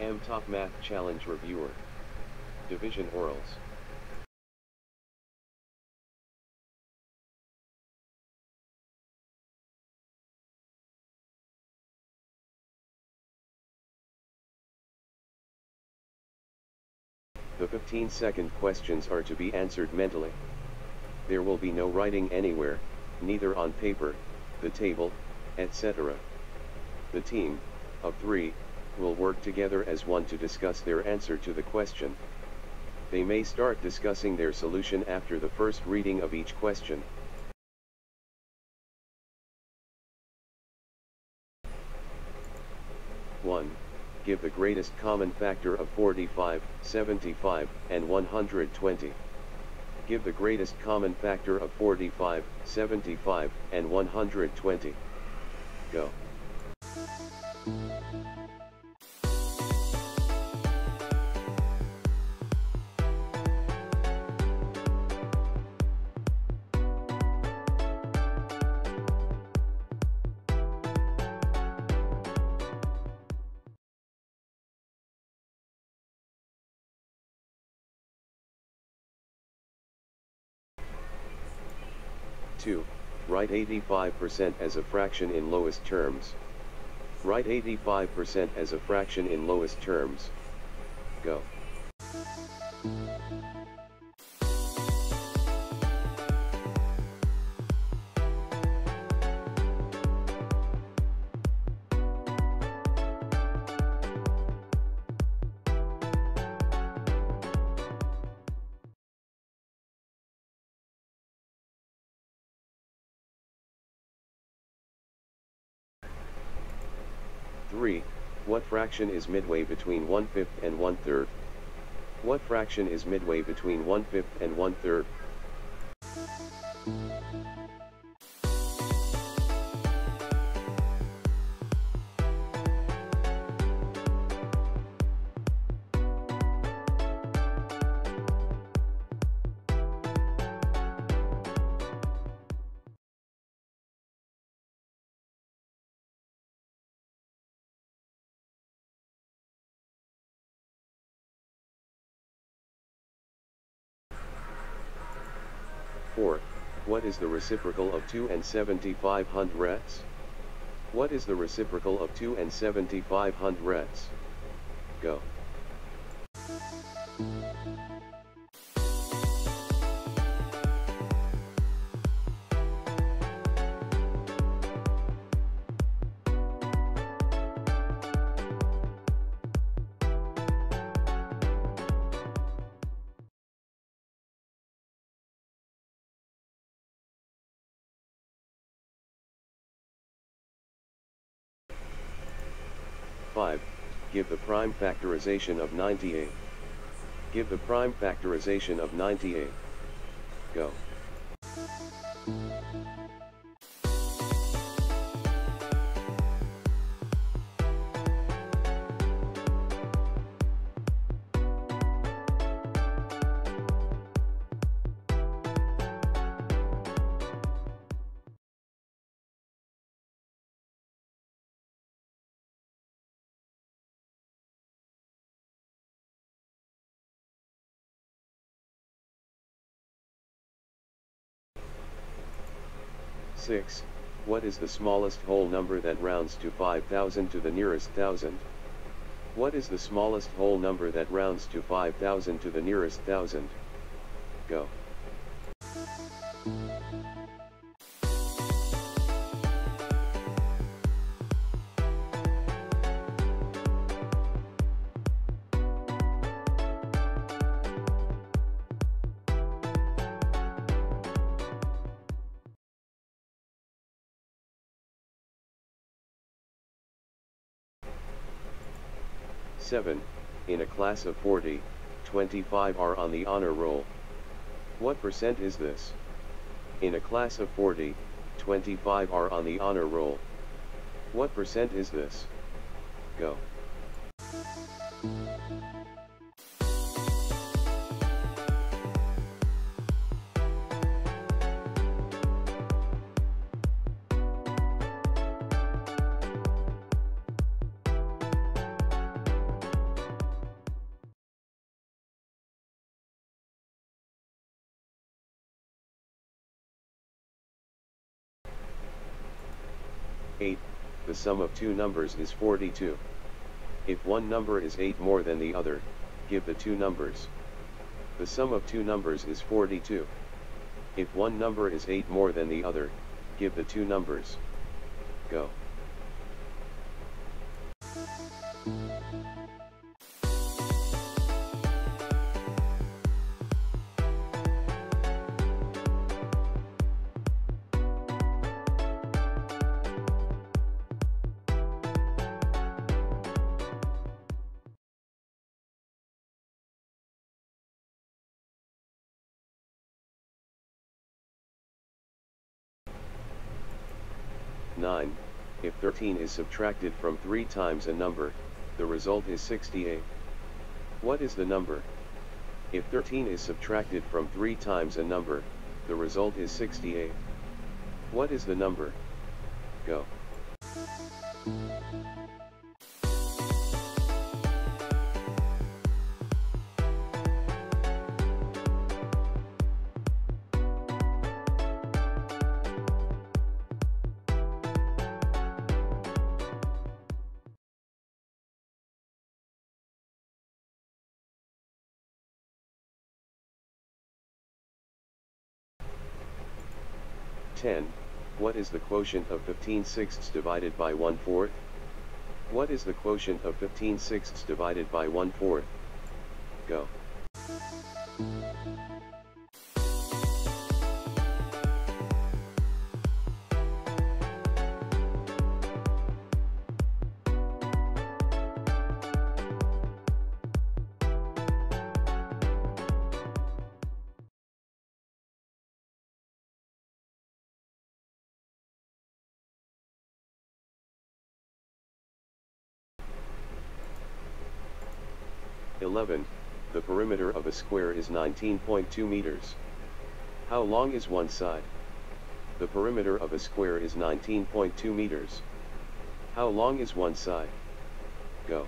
MTAP Math Challenge Reviewer. Division Orals. The 15 second questions are to be answered mentally. There will be no writing anywhere, neither on paper, the table, etc. The team, of three, will work together as one to discuss their answer to the question. They may start discussing their solution after the first reading of each question. One, give the greatest common factor of 45, 75, and 120. Give the greatest common factor of 45, 75, and 120. Go. Two, write 85% as a fraction in lowest terms. Write 85% as a fraction in lowest terms. Go. 3. What fraction is midway between 1 fifth and 1 third? What fraction is midway between 1 fifth and 1 4. What is the reciprocal of 2 and 75 hundredths? What is the reciprocal of 2 and 75 hundredths? Go. 5. Give the prime factorization of 98. Give the prime factorization of 98. Go. 6. What is the smallest whole number that rounds to 5000 to the nearest thousand? What is the smallest whole number that rounds to 5000 to the nearest thousand? Go. 7. In a class of 40, 25 are on the honor roll. What percent is this? In a class of 40, 25 are on the honor roll. What percent is this? Go. 8, the sum of two numbers is 42. If one number is 8 more than the other, give the two numbers. The sum of two numbers is 42. If one number is 8 more than the other, give the two numbers. Go. Nine, if 13 is subtracted from 3 times a number, the result is 68. What is the number? If 13 is subtracted from 3 times a number, the result is 68. What is the number? Go. Ten. What is the quotient of 15 sixths divided by 1 fourth? What is the quotient of 15 sixths divided by 1 fourth? Go. Eleven. The perimeter of a square is 19.2 meters. How long is one side? The perimeter of a square is 19.2 meters. How long is one side? Go.